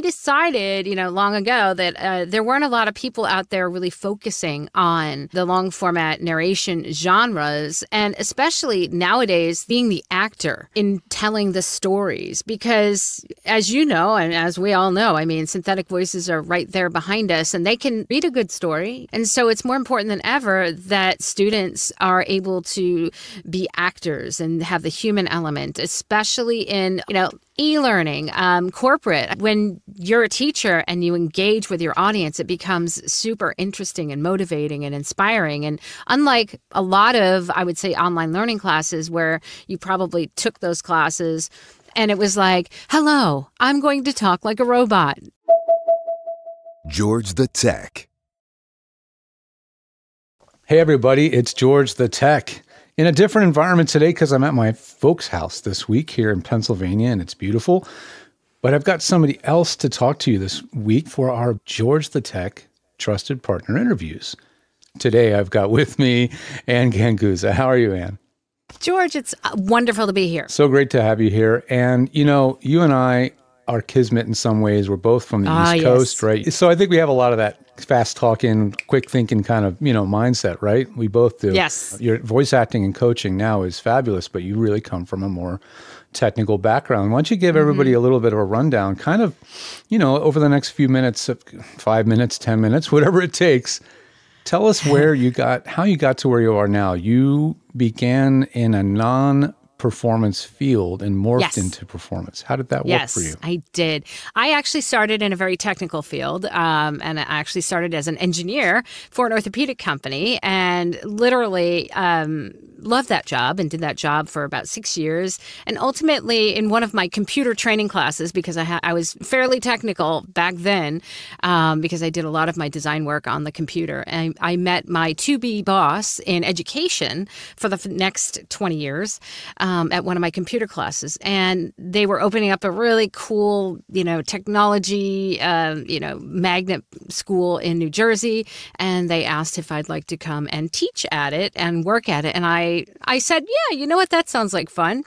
Decided, you know, long ago that uh, there weren't a lot of people out there really focusing on the long format narration genres, and especially nowadays being the actor in telling the stories. Because, as you know, and as we all know, I mean, synthetic voices are right there behind us and they can read a good story. And so it's more important than ever that students are able to be actors and have the human element, especially in, you know, e-learning um, corporate. When you're a teacher and you engage with your audience it becomes super interesting and motivating and inspiring. And unlike a lot of i would say online learning classes where you probably took those classes and it was like hello i'm going to talk like a robot. George the tech. Hey everybody. It's george the tech in a different environment today because I'm at my folks' house this week here in Pennsylvania and it's beautiful. But I've got somebody else to talk to you this week for our George the Tech Trusted Partner interviews. Today I've got with me Anne Ganguzza. How are you, Anne? George, it's uh, wonderful to be here. So great to have you here. And, you know, you and I are kismet in some ways. We're both from the ah, East Coast, yes. right? So I think we have a lot of that fast talking, quick thinking kind of, you know, mindset, right? We both do. Yes. Your voice acting and coaching now is fabulous, but you really come from a more technical background. Why don't you give mm-hmm. everybody a little bit of a rundown, kind of, you know, over the next few minutes, five minutes, 10 minutes, whatever it takes. Tell us where you got, how you got to where you are now. You began in a non performance field and morphed yes. into performance. How did that yes, work for you? I did. I actually started in a very technical field, um, and I actually started as an engineer for an orthopedic company, and literally um, loved that job and did that job for about six years. And ultimately, in one of my computer training classes, because I, ha- I was fairly technical back then, um, because I did a lot of my design work on the computer, and I met my to be boss in education for the f- next 20 years. Um, um, at one of my computer classes, and they were opening up a really cool, you know, technology, uh, you know, magnet school in New Jersey, and they asked if I'd like to come and teach at it and work at it, and I I said, yeah, you know what, that sounds like fun.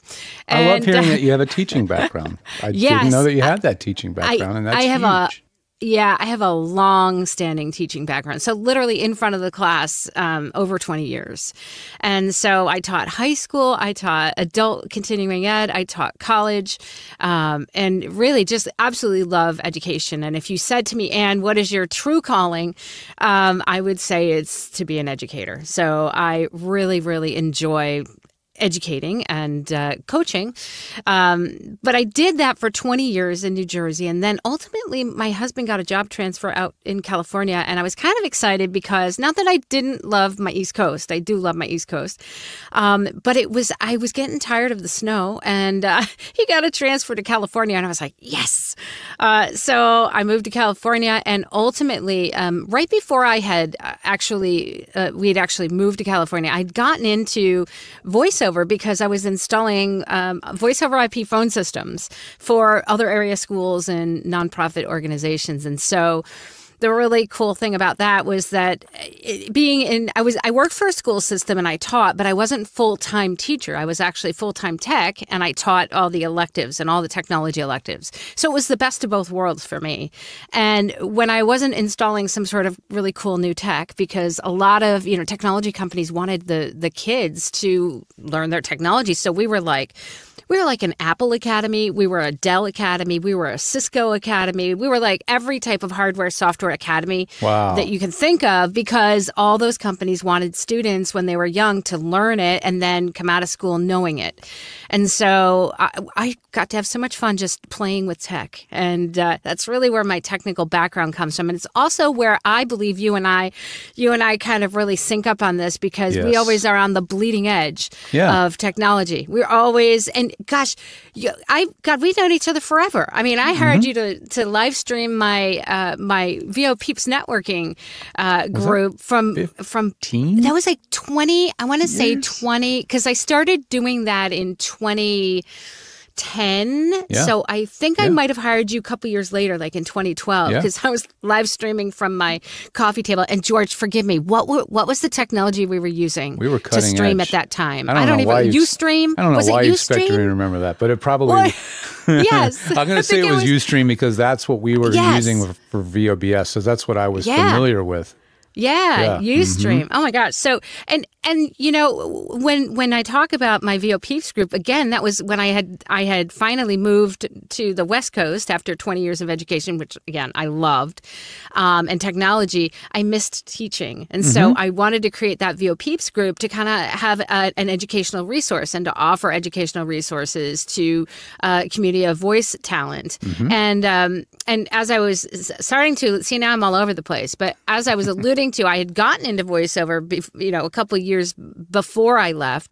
And, I love hearing uh, that you have a teaching background. I yes, didn't know that you had that teaching background, I, and that's I have huge. a yeah, I have a long standing teaching background. So, literally in front of the class, um, over 20 years. And so, I taught high school, I taught adult continuing ed, I taught college, um, and really just absolutely love education. And if you said to me, Anne, what is your true calling? Um, I would say it's to be an educator. So, I really, really enjoy educating and uh, coaching. Um, but I did that for 20 years in New Jersey. And then ultimately, my husband got a job transfer out in California. And I was kind of excited because not that I didn't love my East Coast, I do love my East Coast. Um, but it was, I was getting tired of the snow. And uh, he got a transfer to California. And I was like, yes. Uh, so I moved to California. And ultimately, um, right before I had uh, actually, uh, we had actually moved to California, I'd gotten into voiceover voiceover because I was installing um, voice over IP phone systems for other area schools and nonprofit organizations. And so the really cool thing about that was that uh, it, being in I was I worked for a school system and I taught, but I wasn't full time teacher. I was actually full time tech and I taught all the electives and all the technology electives. So it was the best of both worlds for me. And when I wasn't installing some sort of really cool new tech, because a lot of you know technology companies wanted the the kids to learn their technology, so we were like we were like an Apple Academy, we were a Dell Academy, we were a Cisco Academy, we were like every type of hardware software academy wow. that you can think of because all those companies wanted students when they were young to learn it and then come out of school knowing it. And so I, I got to have so much fun just playing with tech. And uh, that's really where my technical background comes from. And it's also where I believe you and I, you and I kind of really sync up on this because yes. we always are on the bleeding edge yeah. of technology. We're always, and gosh, you, I God, we've known each other forever. I mean, I hired mm-hmm. you to to live stream my uh, my VO Peeps networking uh, group from 15? from that was like twenty. I want to say twenty because I started doing that in twenty. 10. Yeah. So I think I might have hired you a couple years later, like in 2012, Yeah. because I was live streaming from my coffee table. And George, forgive me, what were, what was the technology we were using We were to stream edge. at that time? I don't know why even. you- Ustream? I don't know was why you expect me to remember that, but it probably. What? yes. I'm going to say it was, Ustream because that's what we were Yes. using for, for VOBS. So that's what I was Yeah. familiar with. Yeah, Yeah. Ustream. Mm-hmm. Oh my gosh. So and and you know when when I talk about my VO Peeps group again, that was when I had I had finally moved to the West Coast after 20 years of education, which again I loved, um, and technology. I missed teaching, and so I wanted to create that VO Peeps group to kind of have a, an educational resource and to offer educational resources to uh, community of voice talent. And um, and as I was starting to see now, I'm all over the place. But as I was alluding to, I had gotten into voiceover, you know, a couple of years before I left,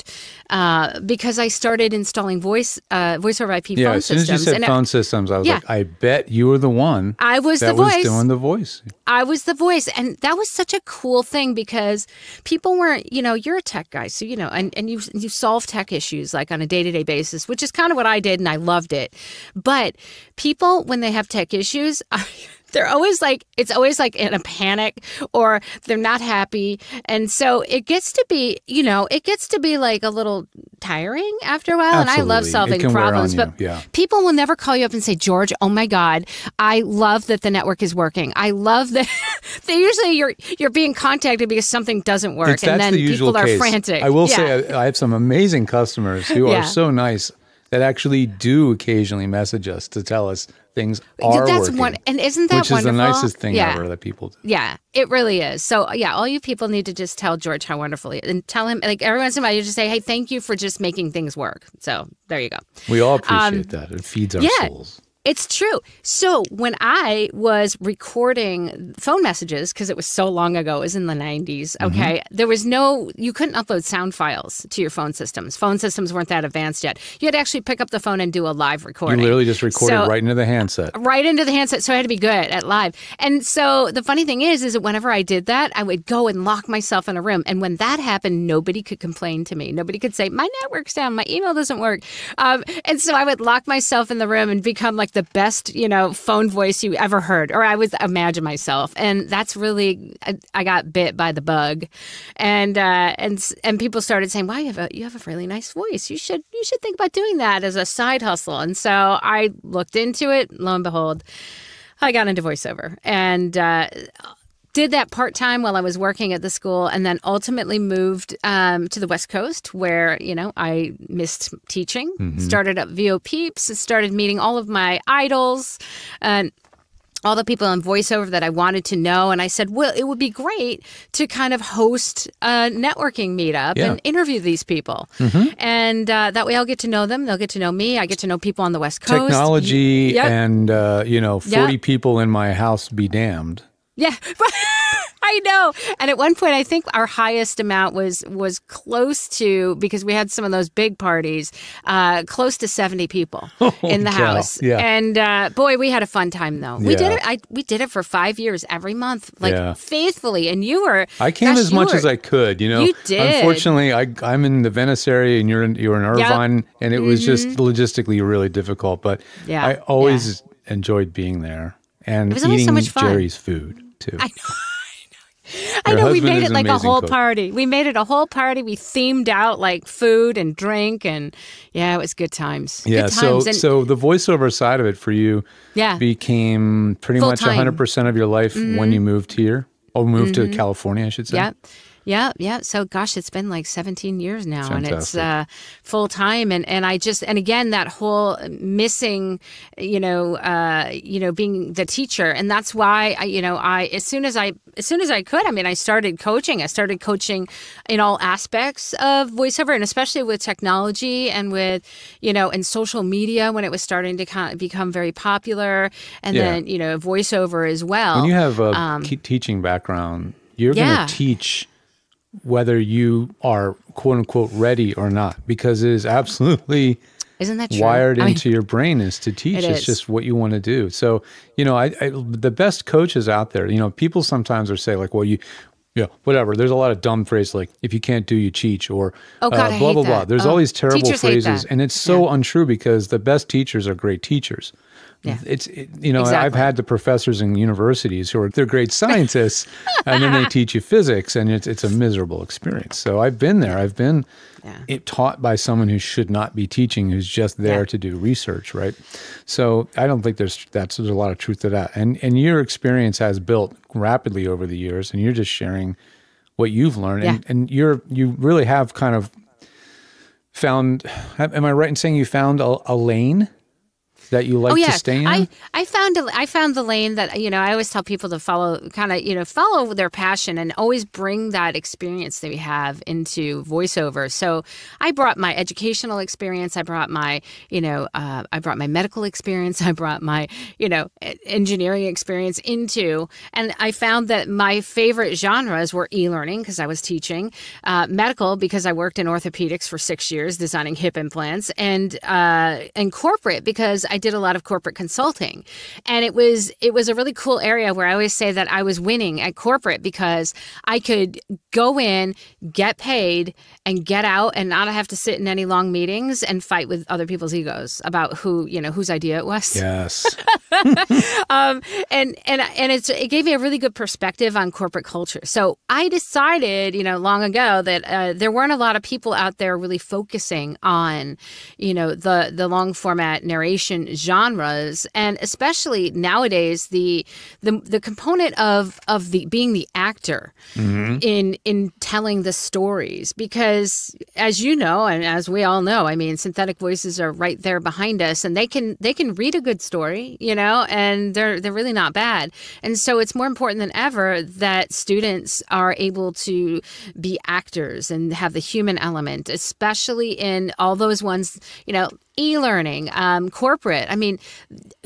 uh, because I started installing voice uh, voice over IP Yeah, phone as soon as you systems. said and I- phone systems, I was Yeah. like, I bet you were the one I was the was voice. doing the voice. I was the voice. And that was such a cool thing because people weren't, you know, you're a tech guy. So, you know, and, and you, you solve tech issues like on a day to day basis, which is kind of what I did and I loved it. But people, when they have tech issues, they're always like, it's always like in a panic or they're not happy. And so it gets to be, you know, it gets to be like a little tiring after a while. And I love solving can wear on problems. But yeah. people will never call you up and say, George, oh my God, I love that the network is working. I love that they usually you're you're being contacted because something doesn't work. It's- and then the people are case. frantic. I will Yeah. say I, I have some amazing customers who Yeah. are so nice that actually do occasionally message us to tell us things are that's working. one and isn't that which is the nicest thing yeah. ever that people do. Yeah, it really is. So yeah, all you people need to just tell George how wonderful he is. And tell him like every once in a while you just say, Hey, thank you for just making things work. So there you go. We all appreciate that. It feeds our Um, yeah. souls. It's true. So when I was recording phone messages, because it was so long ago, it was in the 90s, Mm-hmm. okay, there was no, you couldn't upload sound files to your phone systems. Phone systems weren't that advanced yet. You had to actually pick up the phone and do a live recording. You literally just recorded So- right into the handset. right into the handset so i had to be good at live and so the funny thing is is that whenever i did that i would go and lock myself in a room and when that happened nobody could complain to me nobody could say my network's down my email doesn't work um, and so i would lock myself in the room and become like the best you know phone voice you ever heard or i was imagine myself. And that's really i, I got bit by the bug. And uh, and and people started saying wow you have a you have a really nice voice. You should you should think about doing that as a side hustle. And so i looked into it lo and behold I got into voiceover. And uh, did that part time while I was working at the school, and then ultimately moved um, to the West Coast, where you know I missed teaching. Started up VO Peeps, started meeting all of my idols, and all the people in voiceover that I wanted to know. And I said, well, it would be great to kind of host a networking meetup Yeah. and interview these people. And uh, that way I'll get to know them. They'll get to know me. I get to know people on the West Coast. Technology Yep. and uh, you know, Yeah. forty people in my house be damned. Yeah. I know. And at one point I think our highest amount was was close to because we had some of those big parties, uh, close to 70 people in the cow. house. Yeah. And uh, boy, we had a fun time though. We did it I we did it for 5 years every month like Yeah. faithfully and you were I came gosh, as much were- as I could, you know. You did. Unfortunately, I I'm in the Venice area and you're in you're in Yep. Irvine and it was just logistically really difficult, but Mm-hmm. Yeah, I always enjoyed being there and eating so. Jerry's food too. I know. I know we made it like a whole cook. party. We made it a whole party. We themed out like food and drink and yeah, it was good times. yeah, good so and, so the voiceover side of it for you Yeah. became pretty Full much. Mm-hmm. 100% of your life when you moved here or moved to California, I should say. Yeah. Yeah, yeah. So gosh, it's been like 17 years now and it's uh full time and and I just and again that whole missing you know uh you know being the teacher and that's why I you know I as soon as I as soon as I could, I mean I started coaching. I started coaching in all aspects of voiceover and especially with technology and with you know and social media when it was starting to kind of become very popular and Yeah. then you know voiceover as well. When you have a ke- teaching background, you're going Um, to teach whether you are quote unquote ready or not because it is absolutely Isn't that true? wired I mean, into your brain is to teach. It it's is. just what you want to do. So, you know, I, I the best coaches out there, you know, people sometimes are say like, well, you Yeah, whatever. There's a lot of dumb phrases like "if you can't do, you cheat," or Oh, God, uh, I blah hate blah blah. There's Oh, all these terrible phrases, and it's so untrue because the best teachers are great teachers. Yeah. It's it, you know I've had the professors in universities who are they're great scientists, and then they teach you physics, and it's it's a miserable experience. So I've been there. I've been Yeah. it taught by someone who should not be teaching, who's just there Yeah. to do research, right? So I don't think there's that's there's a lot of truth to that. And and your experience has built rapidly over the years, and you're just sharing what you've learned, and, and you're you really have kind of found. Am I right in saying you found a, a lane that you like oh yeah, to stay in? I I found a, I found the lane that you know I always tell people to follow kind of you know follow their passion and always bring that experience that we have into voiceover. So I brought my educational experience, I brought my you know uh, I brought my medical experience, I brought my you know engineering experience into, and I found that my favorite genres were e-learning because I was teaching, uh, medical because I worked in orthopedics for six years designing hip implants, and uh, and corporate because I did a lot of corporate consulting, and it was it was a really cool area where I always say that I was winning at corporate because I could go in, get paid, and get out, and not have to sit in any long meetings and fight with other people's egos about who you know whose idea it was yes. um, and and and it's it gave me a really good perspective on corporate culture. So I decided, you know, long ago that uh, there weren't a lot of people out there really focusing on, you know, the the long format narration genres, and especially nowadays the the the component of of the being the actor mm-hmm. in in telling the stories because as you know and as we all know i mean synthetic voices are right there behind us and they can they can read a good story you know and they're they're really not bad. And so it's more important than ever that students are able to be actors and have the human element especially in all those ones you know e-learning um, corporate. I mean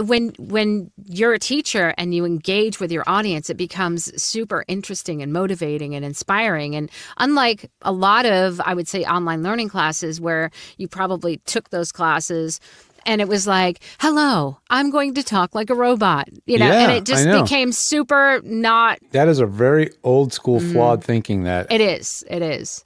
when when you're a teacher and you engage with your audience it becomes super interesting and motivating and inspiring. And unlike a lot of i would say online learning classes where you probably took those classes and it was like hello i'm going to talk like a robot you know and it just became super not That is a very old school, Mm-hmm. flawed thinking that it is. It is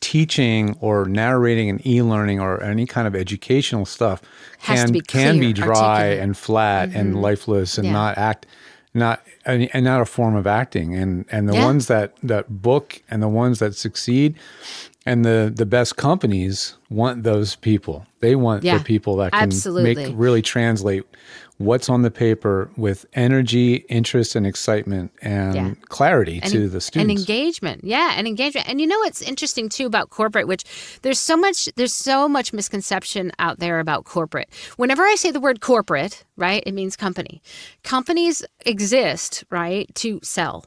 teaching or narrating and e-learning or any kind of educational stuff Has can be can be dry articulate. and flat and mm-hmm. lifeless and Yeah. not act not and, and not a form of acting and and the Yeah. ones that that book and the ones that succeed and the the best companies want those people they want Yeah, the people that can absolutely. make really translate what's on the paper with energy interest and excitement and Yeah. clarity to en- the students And engagement. Yeah, and engagement. And you know what's interesting too about corporate, which there's so much there's so much misconception out there about corporate. Whenever I say the word corporate, right, it means company. Companies exist, right, to sell.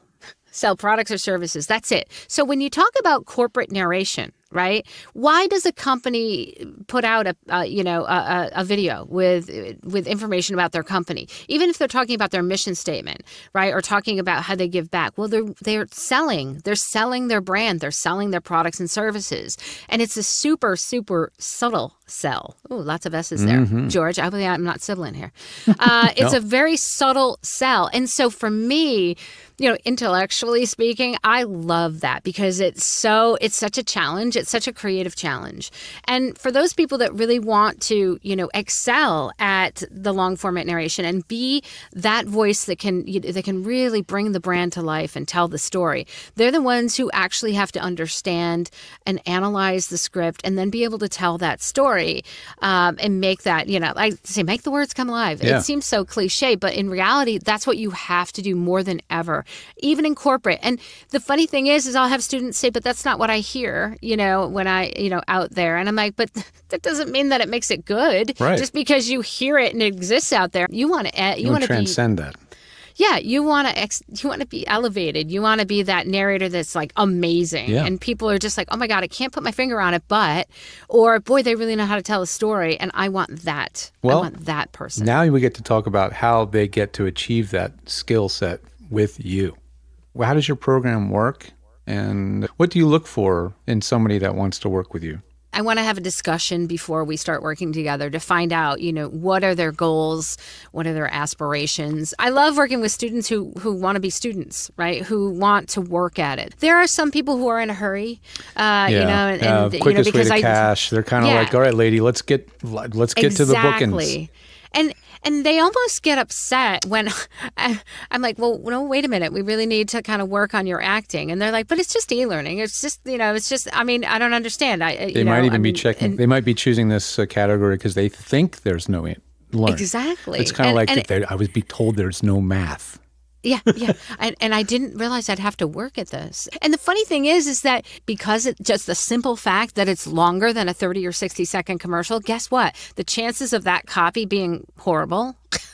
Sell products or services. That's it. So when you talk about corporate narration, right? Why does a company put out a uh, you know a, a, a video with with information about their company, even if they're talking about their mission statement, right, or talking about how they give back? Well, they're they're selling, they're selling their brand, they're selling their products and services, and it's a super super subtle sell. Oh, lots of S's there, George. I I'm not sibilant here. Uh, it's a very subtle sell, and so for me, you know, intellectually speaking, I love that because it's so it's such a challenge. It's such a creative challenge. And for those people that really want to, you know, excel at the long format narration and be that voice that can you, that can really bring the brand to life and tell the story, they're the ones who actually have to understand and analyze the script and then be able to tell that story um, and make that, you know, I say make the words come alive. Yeah. It seems so cliche, but in reality, that's what you have to do more than ever, even in corporate. And the funny thing is, is I'll have students say, "But that's not what I hear," you know, when I, you know, out there, and I'm like, "But that doesn't mean that it makes it good. Right. Just because you hear it and it exists out there, you want to, you you want to be, transcend that yeah, you want to, ex- you want to be elevated. You want to be that narrator that's like amazing, Yeah. and people are just like, "Oh my god, I can't put my finger on it," but, or boy, they really know how to tell a story, and I want that. Well, I want that person. Now we get to talk about how they get to achieve that skill set with you. Well, how does your program work? And what do you look for in somebody that wants to work with you? I want to have a discussion before we start working together to find out, you know, what are their goals, what are their aspirations. I love working with students who who want to be students, right? Who want to work at it. There are some people who are in a hurry, uh, yeah. you know, and, quickest you know, because way to I, cash. They're kind of Yeah. like, all right, lady, let's get let's get to the bookings. and and they almost get upset when I, I'm like, well, no, wait a minute, we really need to kind of work on your acting, and they're like, but it's just e-learning, it's just you know, it's just, I mean, I don't understand. I They you might know, even I be checking. and- they might be choosing this uh, category because they think there's no learn. Exactly. It's kind of like and if they- I was be told there's no math. Yeah, yeah. and, and I didn't realize I'd have to work at this. And the funny thing is, is that because it's just the simple fact that it's longer than a 30 or 60 second commercial, guess what? The chances of that copy being horrible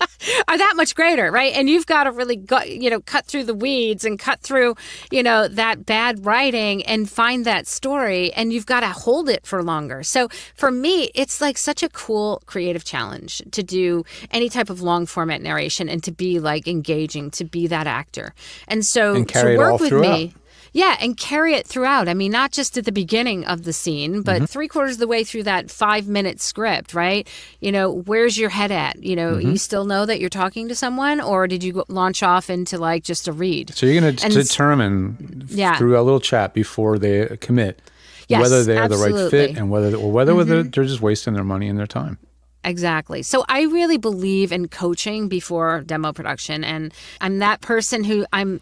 are that much greater, right? And you've got to really go, you know, cut through the weeds and cut through, you know, that bad writing and find that story and you've got to hold it for longer. So for me, it's like such a cool creative challenge to do any type of long format narration and to be like engaging, to be that actor. And so And carry to work with throughout. me yeah, and carry it throughout. I mean, not just at the beginning of the scene, but Mm-hmm. three quarters of the way through that five minute script, right? You know, where's your head at? You know, Mm-hmm. you still know that you're talking to someone, or did you launch off into like just a read? So you're going to determine Yeah. through a little chat before they commit Yes, whether they're the right fit. Mm-hmm. and whether or whether whether they're just wasting their money and their time. Exactly. So I really believe in coaching before demo production, and I'm that person who I'm.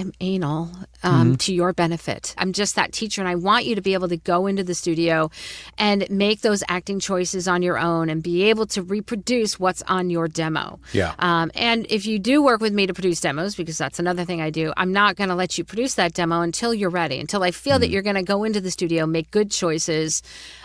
I'm anal um, to your benefit. I'm just that teacher, and I want you to be able to go into the studio and make those acting choices on your own and be able to reproduce what's on your demo. Yeah. Um, and if you do work with me to produce demos, because that's another thing I do, I'm not going to let you produce that demo until you're ready, until I feel that you're going to go into the studio, make good choices,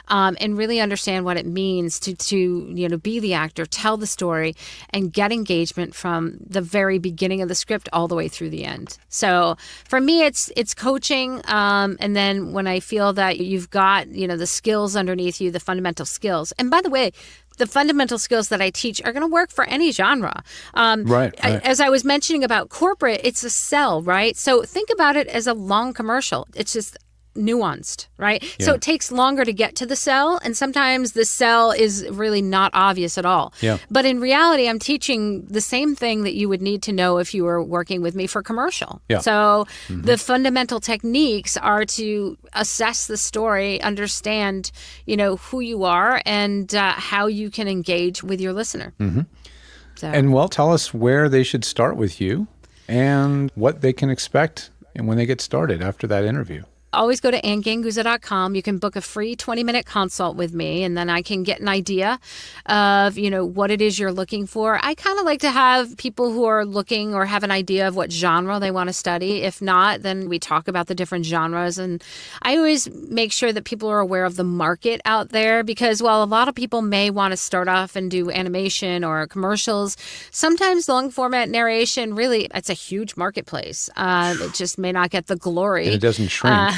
um, and really understand what it means to to you know be the actor, tell the story, and get engagement from the very beginning of the script all the way through the end. So for me, it's it's coaching, um, and then when I feel that you've got you know the skills underneath you, the fundamental skills. And by the way. The fundamental skills that I teach are going to work for any genre. Um, Right, I- right. as I was mentioning about corporate, it's a sell, right? So think about it as a long commercial. It's just nuanced, right? So it takes longer to get to the cell, and sometimes the cell is really not obvious at all. Yeah. But in reality, I'm teaching the same thing that you would need to know if you were working with me for commercial. Yeah. So the fundamental techniques are to assess the story, understand, you know, who you are, and uh, how you can engage with your listener. Mm-hmm. So. And well, tell us where they should start with you and what they can expect and when they get started after that interview. Always go to anneganguzza.com. You can book a free 20 minute consult with me, and then I can get an idea of, you know, what it is you're looking for. I kind of like to have people who are looking or have an idea of what genre they want to study. If not, then we talk about the different genres. And I always make sure that people are aware of the market out there because while a lot of people may want to start off and do animation or commercials, sometimes long format narration really, it's a huge marketplace. Uh, it just may not get the glory. And it doesn't shrink. Uh,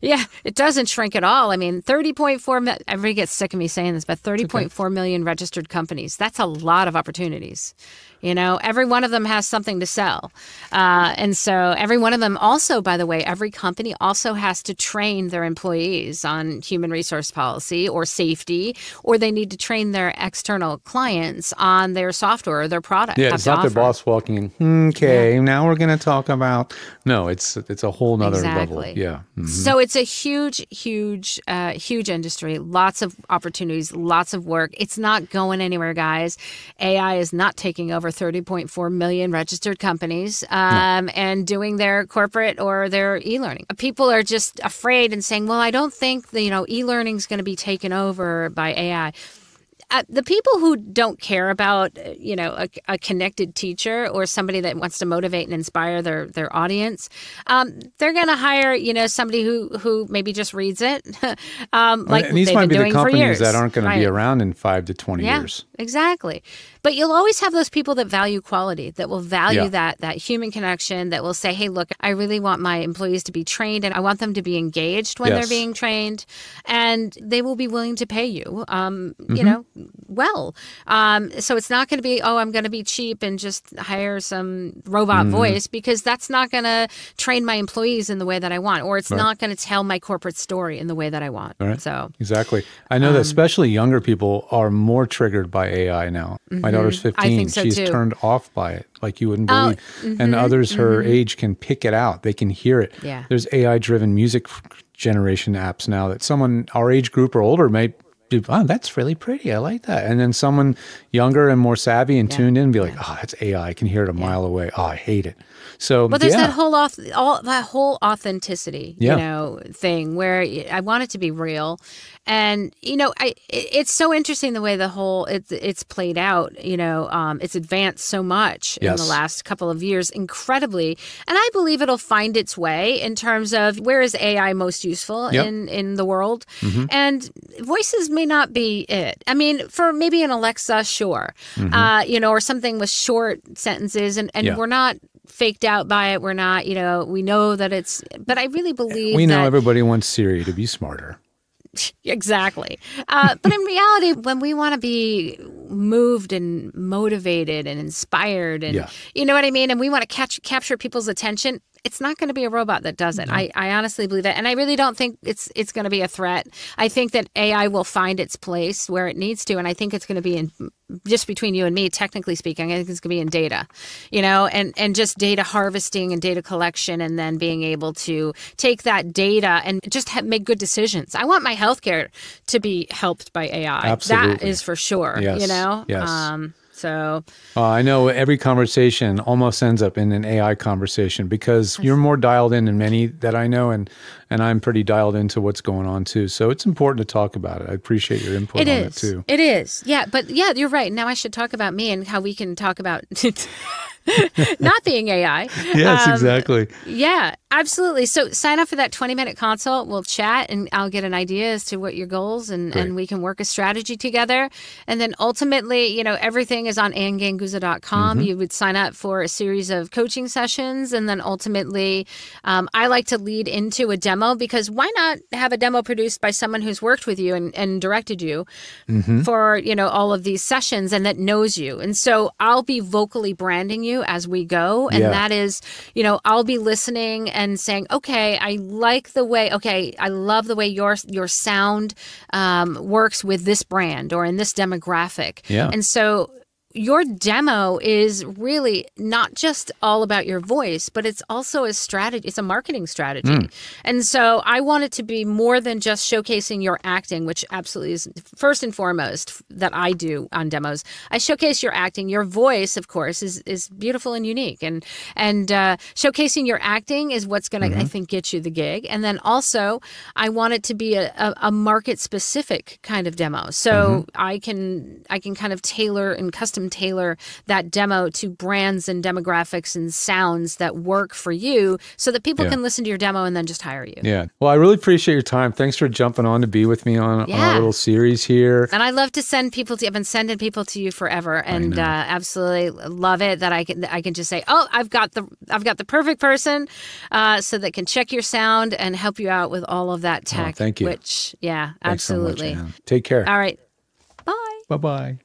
yeah, it doesn't shrink at all. I mean, 30.4 everybody gets sick of me saying this, but 30.4 million registered companies. That's a lot of opportunities. You know, every one of them has something to sell. Uh, and so every one of them also, by the way, every company also has to train their employees on human resource policy or safety, or they need to train their external clients on their software or their product. yeah, it's not their boss walking in. "Hmm, Okay, now we're going to talk about. No, it's it's a whole nother level. Exactly. Yeah. Mhm. So it's a huge, huge, uh, huge industry. Lots of opportunities, lots of work. It's not going anywhere, guys. AI is not taking over 30.4 million registered companies um, and doing their corporate or their e-learning. People are just afraid and saying, "Well, I don't think the, you know e-learning is going to be taken over by AI." Uh, the people who don't care about uh, you know a, a connected teacher or somebody that wants to motivate and inspire their their audience um, they're going to hire you know somebody who who maybe just reads it um, like and these might be the companies that aren't going to be around in five to 20 yeah, years. exactly. But you'll always have those people that value quality, that will value Yeah. that that human connection, that will say, "Hey, look, I really want my employees to be trained, and I want them to be engaged when Yes. they're being trained, and they will be willing to pay you, um, Mm-hmm. you know, well. Um, so it's not going to be, oh, I'm going to be cheap and just hire some robot Mm-hmm. voice because that's not going to train my employees in the way that I want, or it's not going to tell my corporate story in the way that I want. Right. So Exactly. I know Um, that especially younger people are more triggered by AI now. My daughter's 15. Mm-hmm. I think so, She's too. turned off by it like you wouldn't Oh, believe. And mm-hmm, others her mm-hmm. age can pick it out. They can hear it. Yeah. There's AI driven music generation apps now that someone our age group or older might be, oh, that's really pretty. I like that. And then someone younger and more savvy and tuned in be like, oh, that's AI. I can hear it a mile away. Oh, I hate it. So, But there's yeah. that whole off, all that whole authenticity, Yeah. you know, thing where I want it to be real, and you know, I it- it's so interesting the way the whole it's it's played out. You know, um, it's advanced so much in the last couple of years, incredibly, and I believe it'll find its way in terms of where is AI most useful Yep. in in the world, and voices may not be it. I mean, for maybe an Alexa, sure, uh, you know, or something with short sentences, and and Yeah. we're not faked out by it. We're not, you know, we know that it's, but I really believe we know everybody wants Siri to be smarter. exactly. Uh, but in reality, when we want to be moved and motivated and inspired, and Yeah. you know what I mean, and we want to catch capture people's attention. It's not going to be a robot that does it. I, I honestly believe that, and I really don't think it's it's going to be a threat. I think that AI will find its place where it needs to, and I think it's going to be in just between you and me, technically speaking. I think it's going to be in data, you know, and and just data harvesting and data collection, and then being able to take that data and just make good decisions. I want my healthcare to be helped by AI. That Absolutely. is for sure. Yes, You know. yes. Um, so Uh, I know every conversation almost ends up in an AI conversation because you're more dialed in than many that I know, and and I'm pretty dialed into what's going on too. So it's important to talk about it. I appreciate your input It on is. it too. It is. Yeah, but yeah, you're right. Now I should talk about me and how we can talk about not being AI. Yes, Um, exactly. Yeah, absolutely. So sign up for that 20 minute consult. We'll chat and I'll get an idea as to what your goals and, Great. and we can work a strategy together. And then ultimately, you know, everything is on anneganguzza.com. Mm-hmm. You would sign up for a series of coaching sessions. And then ultimately, um, I like to lead into a demo because why not have a demo produced by someone who's worked with you and, and directed you Mm-hmm. for, you know, all of these sessions and that knows you. And so I'll be vocally branding you as we go. And Yeah. that is, you know, I'll be listening and saying, okay, I like the way, okay, I love the way your your sound um, works with this brand or in this demographic. Yeah. And so your demo is really not just all about your voice, but it's also a strategy. It's a marketing strategy. Hmm. And so I want it to be more than just showcasing your acting, which absolutely is first and foremost that I do on demos. I showcase your acting. Your voice, of course, is is beautiful and unique. And and uh, showcasing your acting is what's going to, I mm-hmm. think, get you the gig. And then also, I want it to be a, a, a market specific kind of demo. So mm-hmm. I can I can kind of tailor and custom tailor that demo to brands and demographics and sounds that work for you, so that people Yeah. can listen to your demo and then just hire you. Yeah. Well, I really appreciate your time. Thanks for jumping on to be with me on, on Yeah. our little series here. And I love to send people to. I've been sending people to you forever, and uh, absolutely love it that I can. I can just say, "Oh, I've got the I've got the perfect person," uh, so that can check your sound and help you out with all of that tech. Oh, thank you. Which, yeah, Thanks so much, absolutely. Take care. all right, bye. Bye bye.